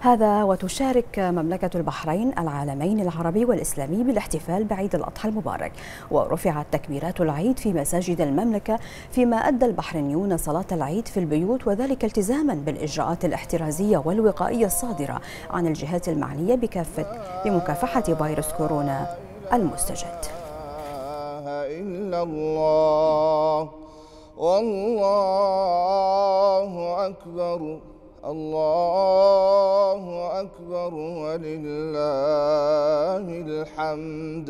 هذا وتشارك مملكة البحرين العالمين العربي والإسلامي بالاحتفال بعيد الأضحى المبارك. ورفعت تكبيرات العيد في مساجد المملكة فيما أدى البحرينيون صلاة العيد في البيوت وذلك التزاما بالإجراءات الاحترازية والوقائية الصادرة عن الجهات المعنية بكافة بمكافحة فيروس كورونا المستجد. إلا الله. والله أكبر. الله أكبر ولله الحمد.